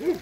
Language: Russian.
Woo!